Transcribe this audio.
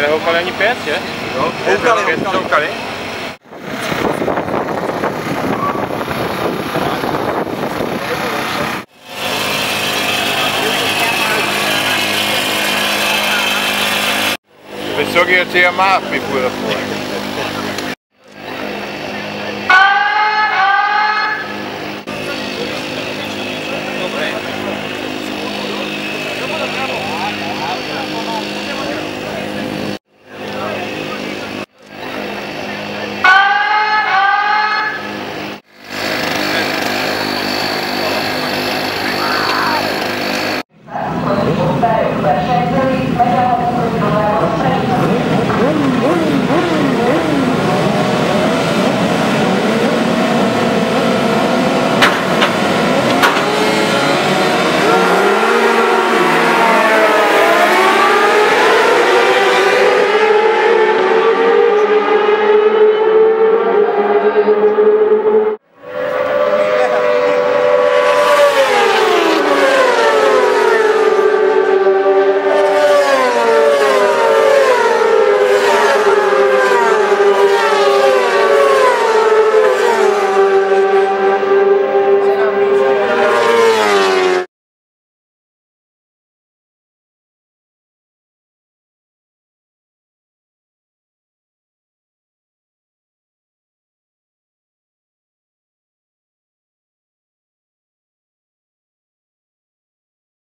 Jste nehoukali ani é. že? Jo, Houkali, houkali. houkali. Vi såg ju eu tinha vi borde få.